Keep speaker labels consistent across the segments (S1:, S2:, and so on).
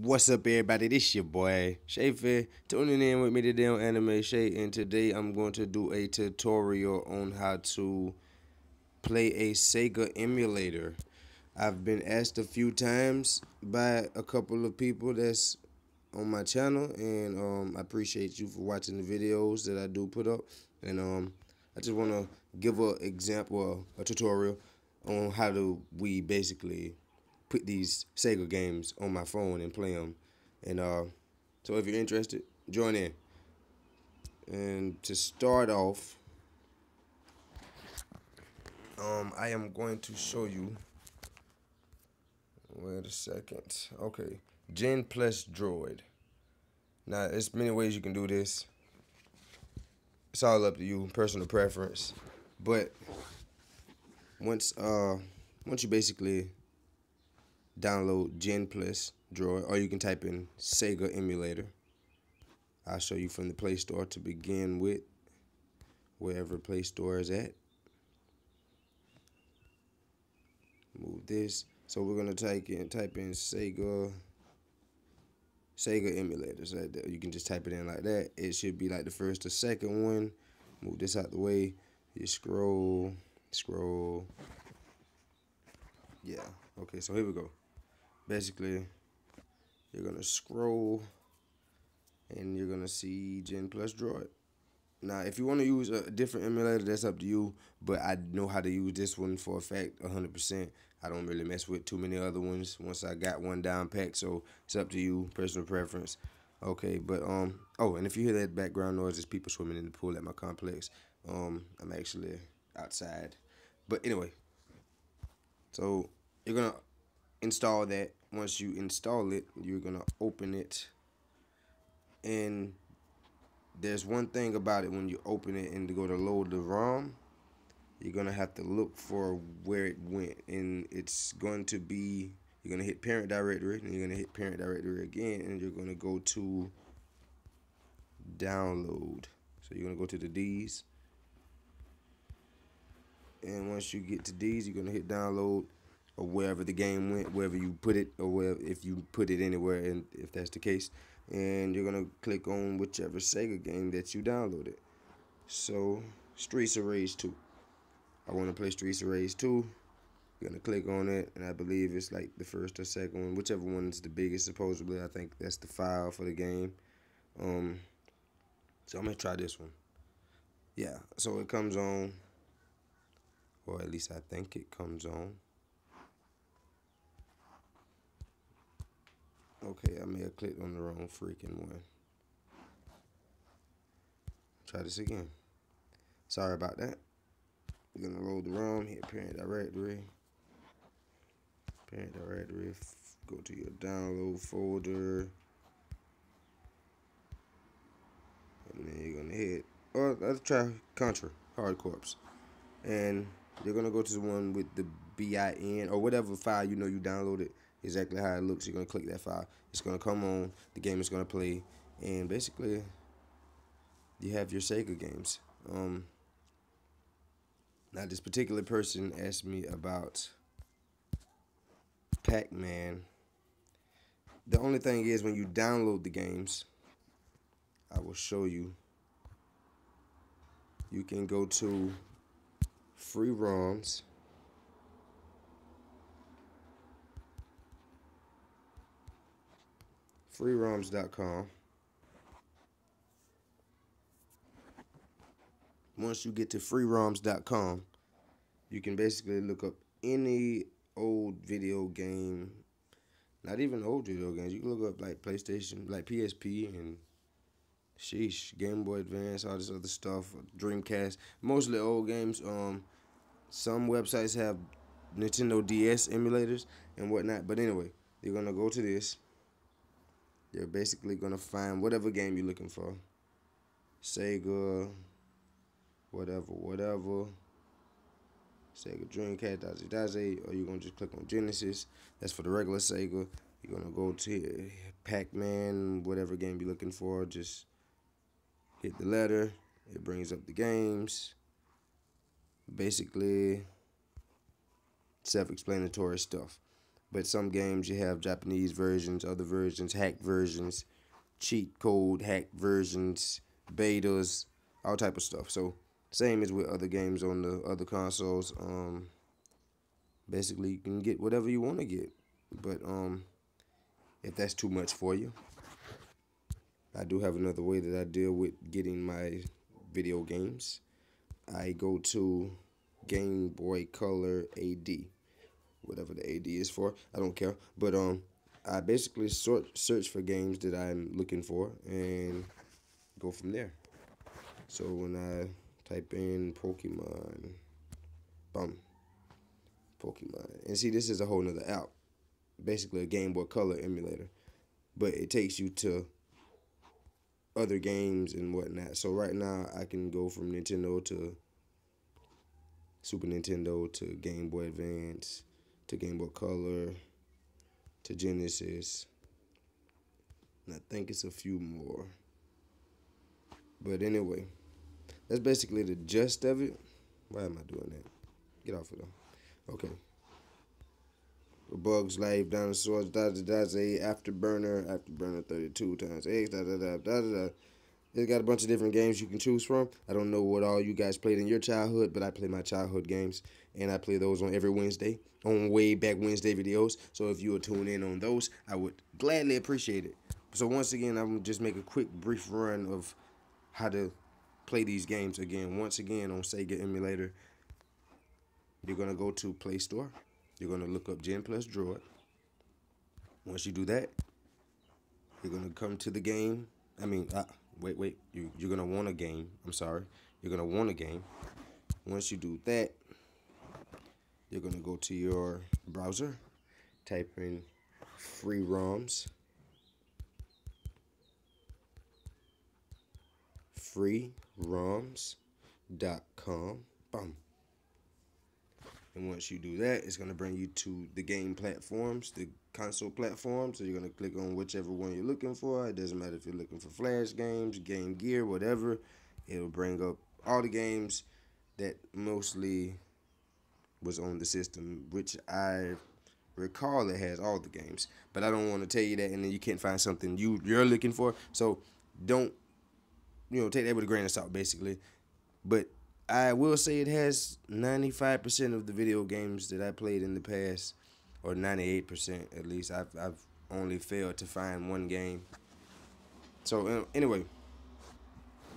S1: What's up, everybody? This your boy Shea Tuning in with me today on Anime Shea, and today I'm going to do a tutorial on how to play a Sega emulator. I've been asked a few times by a couple of people that's on my channel, and um, I appreciate you for watching the videos that I do put up. And um, I just want to give an example, a tutorial on how do we basically put these Sega games on my phone and play them. And uh, so if you're interested, join in. And to start off, um, I am going to show you. Wait a second. Okay, Gen Plus Droid. Now, there's many ways you can do this. It's all up to you, personal preference. But once uh once you basically download Gen Plus Droid, or you can type in Sega emulator. I'll show you from the Play Store to begin with, wherever Play Store is at. Move this. So we're gonna type in type in Sega Sega emulator. So you can just type it in like that. It should be like the first or second one. Move this out the way. You scroll, scroll. Yeah. Okay. So here we go basically you're gonna scroll and you're gonna see Gen Plus Droid. Now, if you want to use a different emulator, that's up to you. But I know how to use this one for a fact, 100%. I don't really mess with too many other ones once I got one down packed. So it's up to you, personal preference. Okay, but um, oh, and if you hear that background noise, it's people swimming in the pool at my complex. Um, I'm actually outside. But anyway, so you're gonna install that once you install it, you're going to open it. And there's one thing about it when you open it and to go to load the ROM, you're going to have to look for where it went. And it's going to be, you're going to hit parent directory, and you're going to hit parent directory again, and you're going to go to download. So you're going to go to the D's. And once you get to D's, you're going to hit download or wherever the game went, wherever you put it, or if you put it anywhere, and if that's the case, and you're gonna click on whichever Sega game that you downloaded. So Streets of Rage 2. I want to play Streets of Rage 2. You're gonna click on it, and I believe it's like the first or second one, whichever one is the biggest. Supposedly, I think that's the file for the game. Um, so I'm gonna try this one. Yeah, so it comes on, or at least I think it comes on. Okay, I may have clicked on the wrong freaking one. Try this again. Sorry about that. You're gonna load the ROM, hit parent directory. Parent directory, go to your download folder. And then you're gonna hit, or let's try Contra, Hard Corps. And you're gonna go to the one with the BIN or whatever file you know you downloaded exactly how it looks. You're gonna click that file. It's gonna come on. The game is gonna play, and basically, you have your Sega games. Um, now, this particular person asked me about Pac-Man. The only thing is, when you download the games, I will show you. You can go to free ROMs. freeroms.com. Once you get to freeroms.com, you can basically look up any old video game, not even old video games. You can look up like PlayStation, like PSP and sheesh, Game Boy Advance, all this other stuff, Dreamcast, mostly old games. Um, some websites have Nintendo DS emulators and whatnot. But anyway, you're gonna go to this you're basically gonna find whatever game you're looking for. Sega, whatever, whatever. Sega Dreamcast, Daisy Daisy, or you're gonna just click on Genesis. That's for the regular Sega. You're gonna go to Pac-Man, whatever game you're looking for. Just hit the letter. It brings up the games. Basically, self-explanatory stuff. But some games you have Japanese versions, other versions, hack versions, cheat code hack versions, betas, all type of stuff. So same as with other games on the other consoles. Um, basically, you can get whatever you want to get. But um, if that's too much for you, I do have another way that I deal with getting my video games. I go to Game Boy Color AD, whatever the AD is for. I don't care. But um, I basically sort search for games that I'm looking for and go from there. So when I type in Pokemon, bum, Pokemon, and see this is a whole nother app, basically a Game Boy Color emulator, but it takes you to other games and whatnot. So right now I can go from Nintendo to Super Nintendo to Game Boy Advance to Game Boy Color to Genesis. And I think it's a few more. But anyway, that's basically the gist of it. Why am I doing that? Get off of them. Okay. Bugs Life, Dinosaurs, da da da, Afterburner, Afterburner 32 times X, da da da da da. It's got a bunch of different games you can choose from. I don't know what all you guys played in your childhood, but I play my childhood games, and I play those on every Wednesday, on way back Wednesday videos. So if you would tune in on those, I would gladly appreciate it. So once again, I'm just make a quick, brief run of how to play these games again. Once again on Sega Emulator, you're gonna go to Play Store. You're gonna look up Gen Plus Droid. Once you do that, you're gonna come to the game. I mean. Uh, wait, wait, you, you're going to want a game. I'm sorry. You're going to want a game. Once you do that, you're going to go to your browser, type in free ROMs, freeroms.com. Boom. And once you do that, it's going to bring you to the game platforms, the console platforms. So you're going to click on whichever one you're looking for. It doesn't matter if you're looking for Flash games, Game Gear, whatever. It'll bring up all the games that mostly was on the system, which I recall it has all the games. But I don't want to tell you that and then you can't find something you, you're looking for. So don't, you know, take that with a grain of salt, basically. But I will say it has 95% of the video games that I played in the past, or 98% at least. I've, I've only failed to find one game. So, uh, anyway,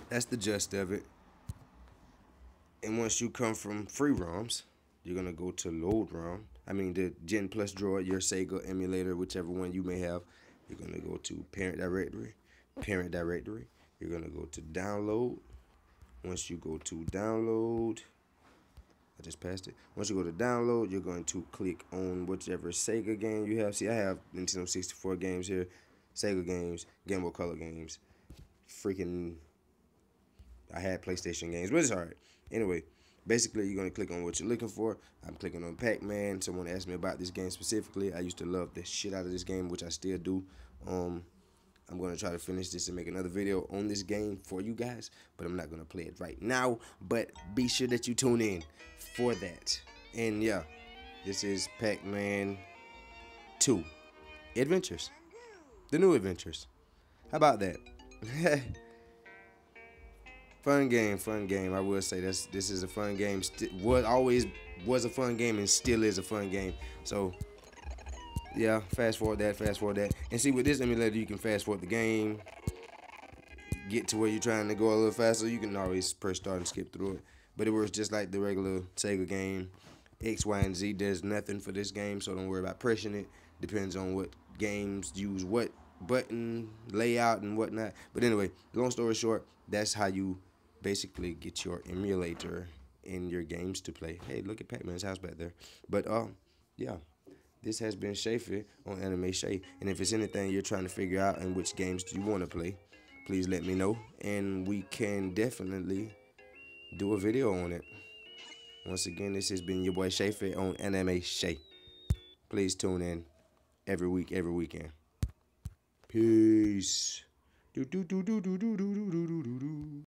S1: that's the gist of it. And once you come from free ROMs, you're going to go to load ROM. I mean, the Gen Plus Droid, your Sega emulator, whichever one you may have. You're going to go to parent directory, parent directory. You're going to go to download once you go to download, I just passed it. Once you go to download, you're going to click on whichever Sega game you have. See, I have Nintendo 64 games here, Sega games, Game Boy Color games, freaking. I had PlayStation games, but it's alright. Anyway, basically, you're going to click on what you're looking for. I'm clicking on Pac Man. Someone asked me about this game specifically. I used to love the shit out of this game, which I still do. Um, I'm going to try to finish this and make another video on this game for you guys, but I'm not going to play it right now. But be sure that you tune in for that. And yeah, this is Pac-Man 2 Adventures. The new adventures. How about that? fun game, fun game. I will say this this is a fun game. St was always was a fun game and still is a fun game. So yeah, fast forward that, fast forward that. And see, with this emulator, you can fast forward the game, get to where you're trying to go a little faster. You can always press start and skip through it. But it works just like the regular Sega game. X, Y, and Z does nothing for this game, so don't worry about pressing it. Depends on what games use what button layout and whatnot. But anyway, long story short, that's how you basically get your emulator in your games to play. Hey, look at Pac-Man's house back there. But um, yeah. This has been Sheafy on Anime Shea. And if it's anything you're trying to figure out and which games do you want to play, please let me know. And we can definitely do a video on it. Once again, this has been your boy Sheafy on Anime Shea. Please tune in every week, every weekend. Peace. Do do do do do do do do do do do.